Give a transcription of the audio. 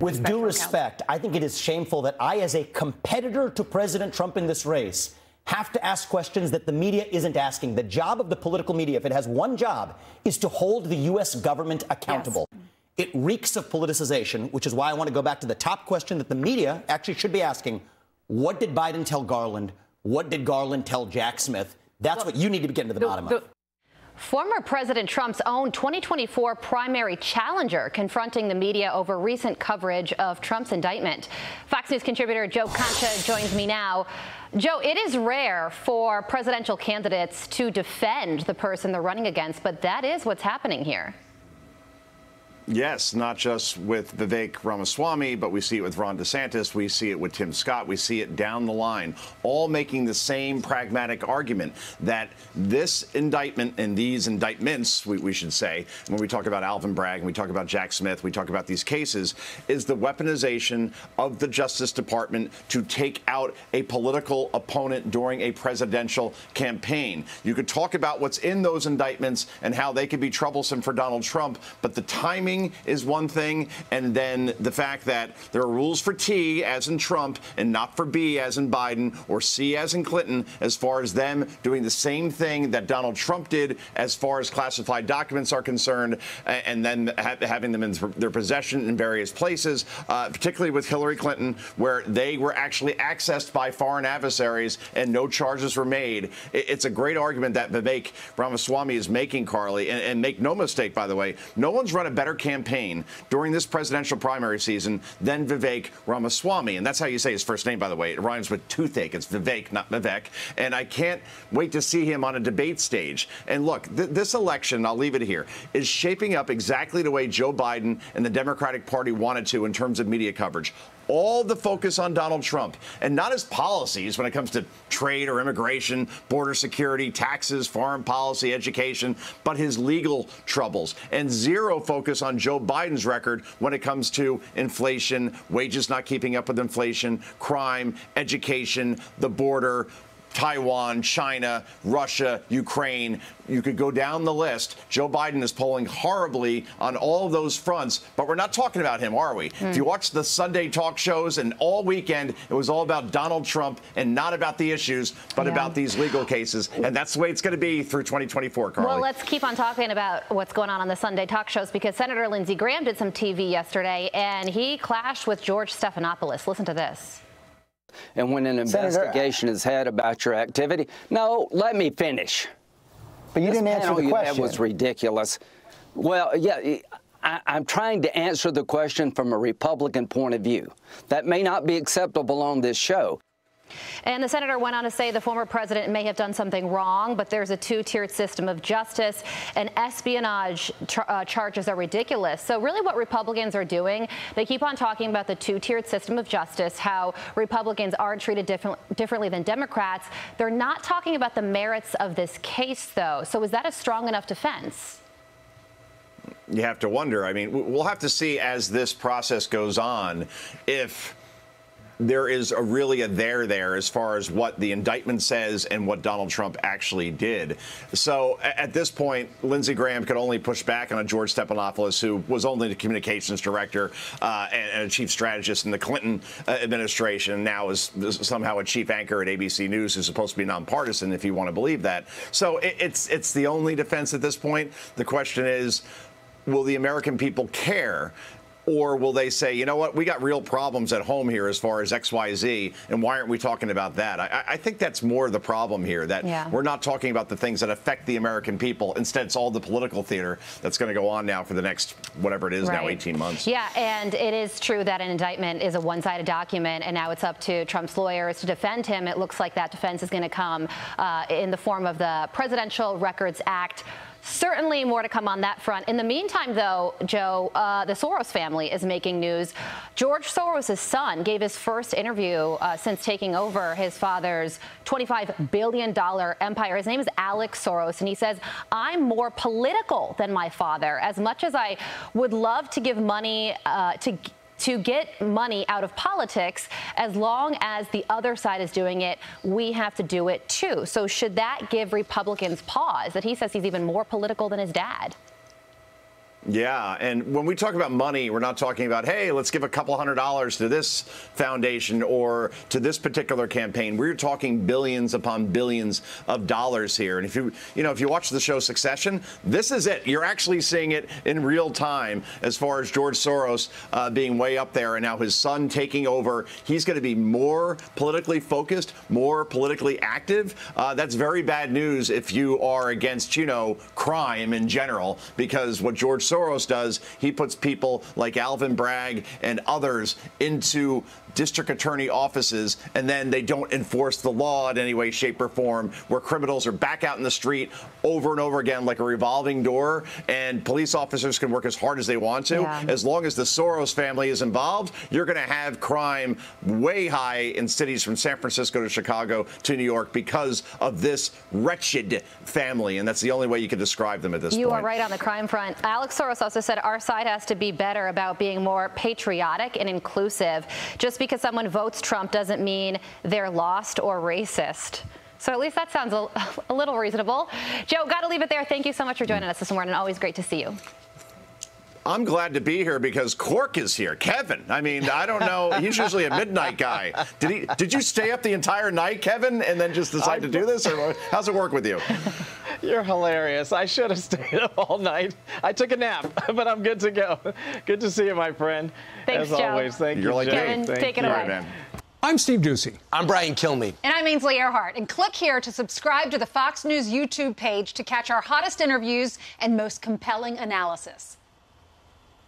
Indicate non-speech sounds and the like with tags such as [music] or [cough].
With due respect. I think it is shameful that I, as a competitor to President Trump in this race, have to ask questions that the media isn't asking. The job of the political media, if it has one job, is to hold the U.S. government accountable. Yes. It reeks of politicization, which is why I want to go back to the top question that the media actually should be asking What did Biden tell Garland? What did Garland tell Jack Smith? That's well, what you need to be getting to the, the bottom the, of. Former President Trump's own 2024 primary challenger confronting the media over recent coverage of Trump's indictment. Fox News contributor Joe Concha joins me now. Joe, it is rare for presidential candidates to defend the person they're running against, but that is what's happening here. Yes, not just with Vivek Ramaswamy, but we see it with Ron DeSantis. We see it with Tim Scott. We see it down the line, all making the same pragmatic argument that this indictment and these indictments, we, we should say, when we talk about Alvin Bragg and we talk about Jack Smith, we talk about these cases, is the weaponization of the Justice Department to take out a political opponent during a presidential campaign. You could talk about what's in those indictments and how they could be troublesome for Donald Trump, but the timing is one thing, and then the fact that there are rules for T, as in Trump, and not for B, as in Biden, or C, as in Clinton, as far as them doing the same thing that Donald Trump did as far as classified documents are concerned, and then ha- having them in their possession in various places, uh, particularly with Hillary Clinton, where they were actually accessed by foreign adversaries and no charges were made. It's a great argument that Vivek Ramaswamy is making, Carley, and, and make no mistake, by the way, no one's run a better campaign during this presidential primary season than Vivek Ramaswamy. And that's how you say his first name, by the way. It rhymes with toothache. It's Vivek, not Vivek. And I can't wait to see him on a debate stage. And look, th- this election, I'll leave it here, is shaping up exactly the way Joe Biden and the Democratic Party wanted to in terms of media coverage all the focus on Donald Trump and not his policies when it comes to trade or immigration, border security, taxes, foreign policy, education, but his legal troubles, and zero focus on Joe Biden's record when it comes to inflation, wages not keeping up with inflation, crime, education, the border, Taiwan, China, Russia, Ukraine. You could go down the list. Joe Biden is polling horribly on all of those fronts, but we're not talking about him, are we? Mm. If you watch the Sunday talk shows and all weekend, it was all about Donald Trump and not about the issues, but yeah. about these legal cases. And that's the way it's going to be through 2024, Carley. Well, let's keep on talking about what's going on on the Sunday talk shows because Senator Lindsey Graham did some TV yesterday and he clashed with George Stephanopoulos. Listen to this and when an investigation Senator, is had about your activity. No, let me finish. But you this didn't answer the question. That was ridiculous. Well, yeah. I, I'm trying to answer the question from a Republican point of view. That may not be acceptable on this show, and the senator went on to say the former president may have done something wrong, but there's a two-tiered system of justice, and espionage uh, charges are ridiculous. So really what Republicans are doing, they keep on talking about the two-tiered system of justice, how Republicans aren't treated different, differently than Democrats. They're not talking about the merits of this case, though. So is that a strong enough defense? You have to wonder. I mean, we'll have to see as this process goes on if there is a really a there there as far as what the indictment says and what Donald Trump actually did. So at this point, Lindsey Graham could only push back on a George Stephanopoulos, who was only the communications director uh, and, and, a chief strategist in the Clinton uh, administration, now is somehow a chief anchor at ABC News, who's supposed to be nonpartisan, if you want to believe that. So it, it's it's the only defense at this point. The question is will the American people care or will they say, you know what, we got real problems at home here as far as XYZ, and why aren't we talking about that? I, I think that's more the problem here, that yeah. we're not talking about the things that affect the American people. Instead, it's all the political theater that's going to go on now for the next, whatever it is right. now, 18 months. Yeah, and it is true that an indictment is a one sided document, and now it's up to Trump's lawyers to defend him. It looks like that defense is going to come uh, in the form of the Presidential Records Act Certainly more to come on that front. In the meantime, though, Joe, uh, the Soros family is making news. George Soros' son gave his first interview uh, since taking over his father's $25 billion empire. His name is Alex Soros, and he says, I'm more political than my father. As much as I would love to give money uh, to to get money out of politics, as long as the other side is doing it, we have to do it too. So, should that give Republicans pause that he says he's even more political than his dad? Yeah, and when we talk about money, we're not talking about, hey, let's give a couple hundred dollars to this foundation or to this particular campaign. We're talking billions upon billions of dollars here. And if you, you know, if you watch the show Succession, this is it. You're actually seeing it in real time as far as George Soros uh, being way up there and now his son taking over. He's going to be more politically focused, more politically active. Uh, that's very bad news if you are against, you know, crime in general, because what George Soros Soros does, he puts people like Alvin Bragg and others into district attorney offices, and then they don't enforce the law in any way, shape, or form, where criminals are back out in the street over and over again like a revolving door, and police officers can work as hard as they want to. Yeah. As long as the Soros family is involved, you're going to have crime way high in cities from San Francisco to Chicago to New York because of this wretched family, and that's the only way you can describe them at this you point. You are right on the crime front. Alex Soros also said our side has to be better about being more patriotic and inclusive. Just because someone votes Trump doesn't mean they're lost or racist. So at least that sounds a, [laughs] a little reasonable. Joe, got to leave it there. Thank you so much for joining us this morning. Always great to see you. I'm glad to be here because Corke is here. Kevin, I mean, I don't know. He's usually a midnight guy. Did he? Did you stay up the entire night, Kevin, and then just decide to do this, or how's it work with you? You're hilarious. I should have [laughs] stayed up all night. I took a nap, [laughs] but I'm good to go. Good to see you, my friend. Thanks, As Joe. always, thank You're you, like Kevin, Thank take you. it away. Right, man. I'm Steve Doocy. I'm Brian Kilmeade. And I'm Ainsley Earhardt. And click here to subscribe to the Fox News YouTube page to catch our hottest interviews and most compelling analysis.